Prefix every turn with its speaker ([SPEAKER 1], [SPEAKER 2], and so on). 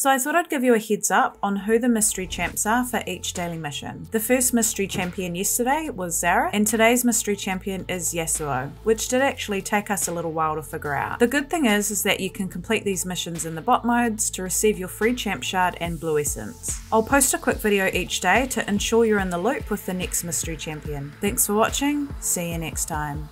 [SPEAKER 1] So I thought I'd give you a heads up on who the mystery champs are for each daily mission. The first mystery champion yesterday was Xerath, and today's mystery champion is Yasuo, which did actually take us a little while to figure out. The good thing is, is that you can complete these missions in the bot modes to receive your free champ shard and blue essence. I'll post a quick video each day to ensure you're in the loop with the next mystery champion. Thanks for watching, see you next time.